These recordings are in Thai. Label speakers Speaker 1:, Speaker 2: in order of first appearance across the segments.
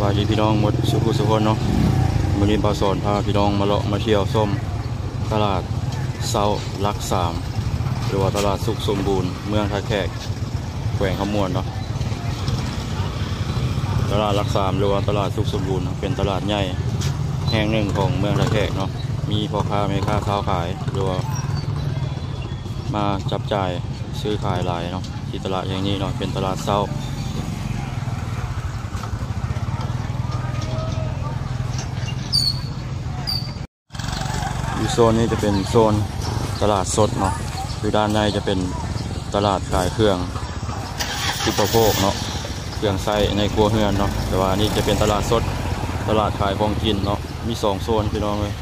Speaker 1: บายดีพี่น้องหมดสุขุสุขนเนาะวันนี้ปาสอนพาพี่น้องมาเลาะมาเที่ยวส้มตลาดเซาลักสามหรือว่าตลาดสุขสมบูรณ์เมืองท่าแขกแขวงขมวนเนาะตลาดลักสามหรือว่าตลาดสุขสมบูรณ์เนาะเป็นตลาดใหญ่แห่งหนึ่งของเมืองท่าแขกเนาะมีพ่อค้าแม่ค้าค้าขายหรือว่ามาจับจ่ายซื้อขายหลายเนาะที่ตลาดแห่งนี้เนาะเป็นตลาดเซา โซนนี้จะเป็นโซนตลาดสดเนาะคือด้านในจะเป็นตลาดขายเครื่องอุปโภคเนาะเครื่องใช้ในครัวเรือนเนาะแต่ว่านี่จะเป็นตลาดสดตลาดขายของกินเนาะมีสองโซนพี่น้องเลย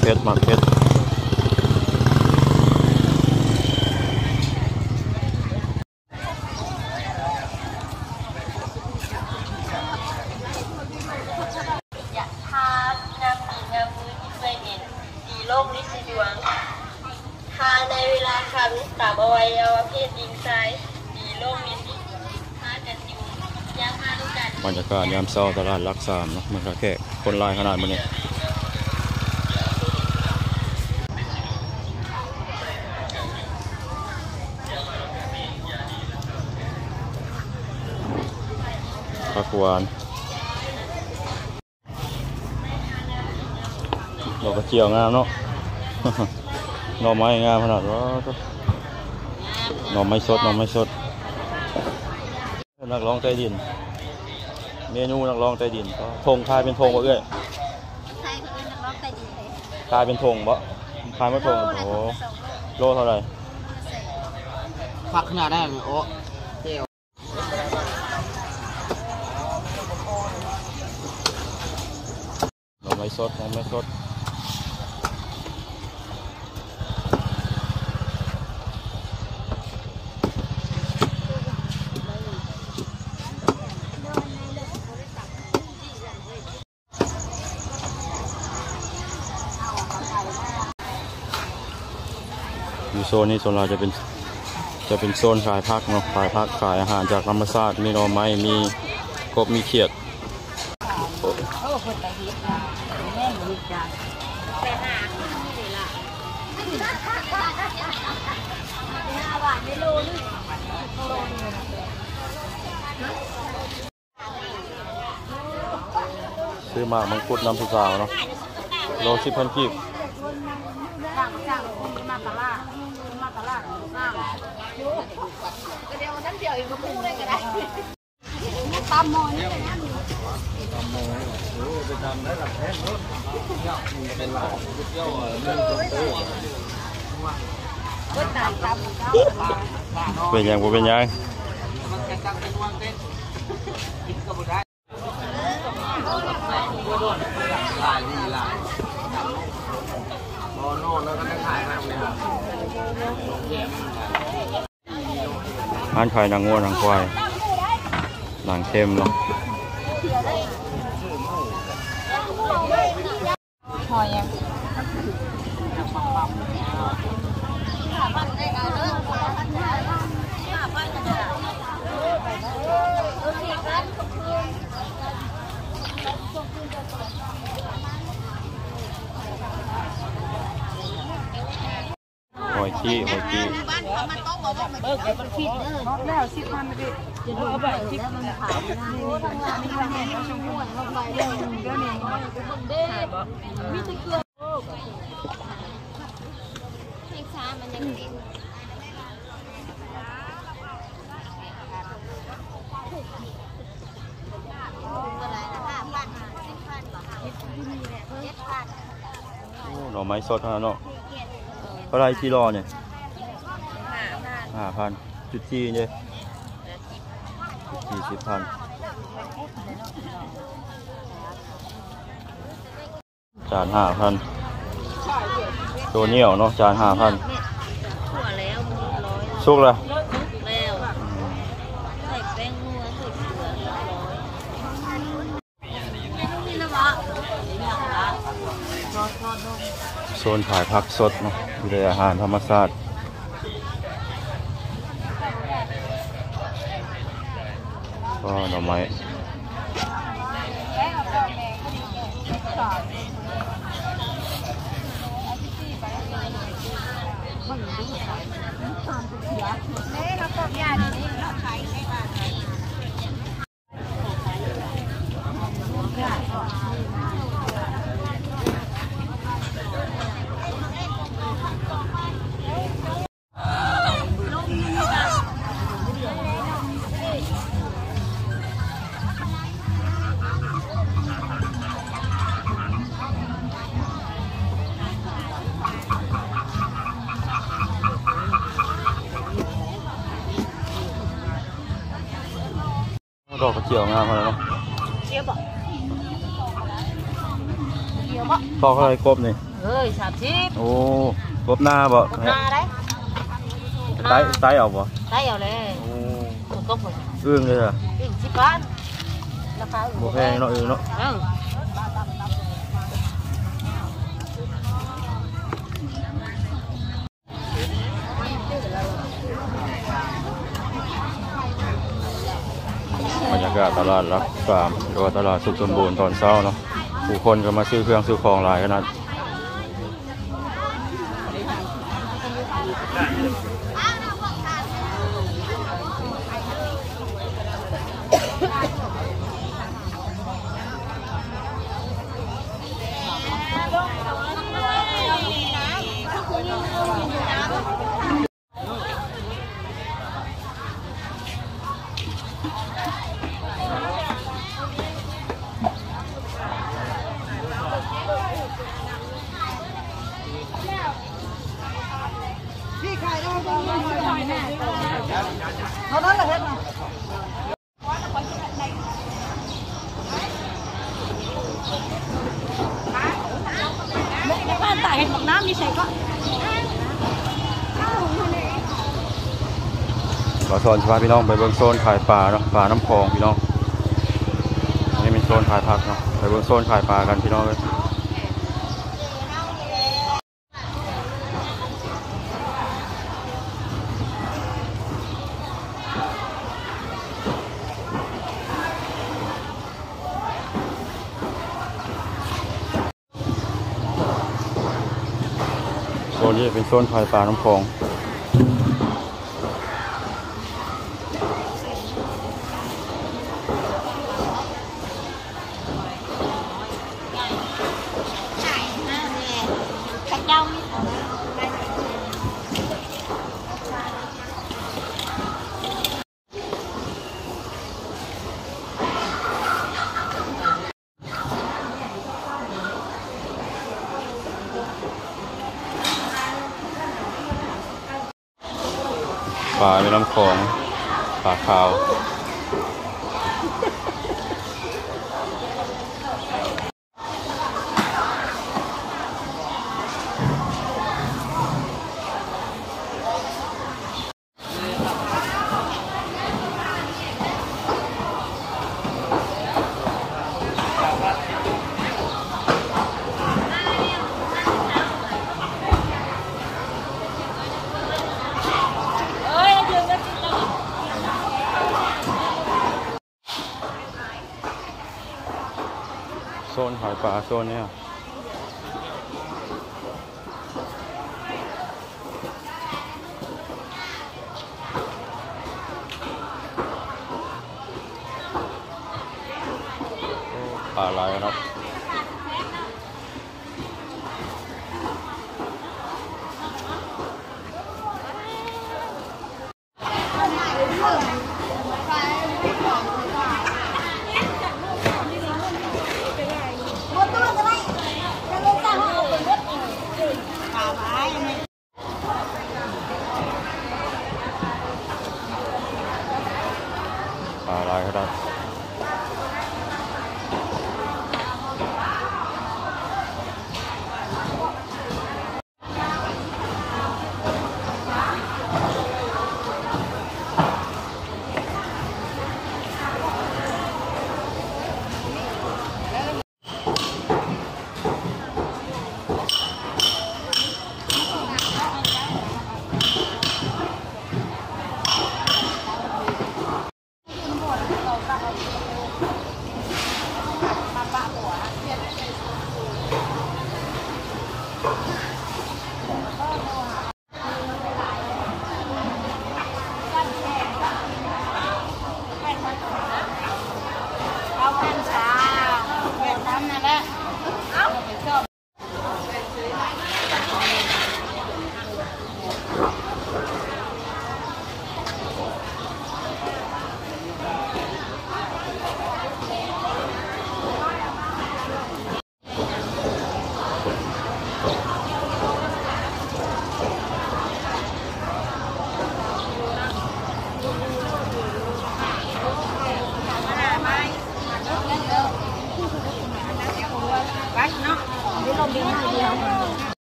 Speaker 1: เพชรมาเพชร
Speaker 2: อยากทานงามปีงามมือที่เคยเห็นดีโลกลิสิดวง ทานในเวลาคันตามอวัยวะเพศหญิงชายดีโลกลิสิทานกันอยู่ยางมาดู กัน
Speaker 1: ยากาศยามเช้าตลาดรักสามเนาะมืองท่าแขกคนลายขนาดมันเนี้ผักหวานดอกกระเจียวงามเนาะหน่อไม้งามขนาดว่าหน่อไม้สดหน่อไม้สดนักร้องใต้ดิน เมนูนักร้องใต้ดินก็ธงคายเป็นธงบ่เอ้ย
Speaker 2: ใช่เพื่อนนักร้องใต้ดินเลย
Speaker 1: คายเป็นธงบ่คายมาธงโอ้โหโลเท่าไหร่
Speaker 3: พักขนาดได้ไหมโอ้เจียว
Speaker 1: หน่อไม้สดหน่อไม้สด อยู่โซนนี้โซนเราจะเป็นจะเป็นโซนขายผักเนาะขายผักขายอาหารจากธรรมชาติมีหน่อไม้มีกบมีเขียดซื้อมากมังคุดน้ำสุสาวเนาะโลสิบพันกีบ
Speaker 2: สั่งสั่งคุณมาตลาดมาตลาดสั่ง ก็เดี๋ยวนั้นเดียวอีกก็พุ่งเลยก็ได้ตามมอยนี่นะก็ตามตามเก้
Speaker 3: อนอนไข่
Speaker 1: นายหนังงัวหนังควายหนังเค็มเนาะ
Speaker 2: หอยัง
Speaker 1: หอยขี้หอยขี้
Speaker 2: เออเดี๋ยวมันคิดเออแล้วสิพันไปจะดูเอาไปคิดมันขายนะมีอะไรให้ชมพู่ลงไปเรื่องเรื่องนี้เด้มีตะเกียบเพลงช้ามันยังติดอะไรนะห้าพันสิบพันเหรอเจ็ดพัน
Speaker 1: หน่อไม้สดเท่านั้นเนาะเท่าไรที่รอเนี่ย
Speaker 2: ห้าพัน
Speaker 1: จุดที่เนี่ยสี่สิบพันจานห้าพันตัวเนียวเนาะจานห้าพันสุกละ
Speaker 2: โซ
Speaker 1: นขายผักสดเนาะดูแลอาหารธรรมชาติ ก็หน่อ ไม้ดอกกระเจียวงามมาแล้วเนาะ
Speaker 2: เชียวบอกเชียวบอก
Speaker 1: ตอกอะไรกบนี่
Speaker 2: เฮ้ยสามสิ บร
Speaker 1: รยากาศตลาดรักสามหรือว่าตลาดสุขสมบูรณ์ตอนเช้าเนาะผู้คนก็มาซื้อเครื่องซื้อของหลายขนาด
Speaker 2: บ้านตาย เห็นบอกน้ำนี่ใส่ก็
Speaker 1: ขอสอนชาวพี่น้องไปเบิ้งโซนขายปลาเนาะปลาน้ำคลองพี่น้องนี่เป็นโซนขายผักเนาะไปเบิ้งโซนขายปลากันพี่น้องเลย เป็นโซนขายปลาน้ำคลอง ปลาในลำคลองปลาขาว โซนขายปลาโซนเนี้ยปลาลายเนาะ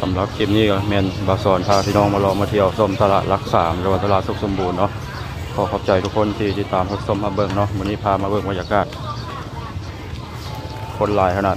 Speaker 1: สำหรับคลิปนี้ก็แมนบาสอนพาพี่น้องมาลองมาเที่ยวส้มตลาดรักสามหรือว่าตลาดสุขสมบูรณ์เนาะ ขอขอบใจทุกคนที่ติดตามรับชมมาเบิ่งเนาะวันนี้พามาเบิ่งบรรยากาศ คนหลายขนาด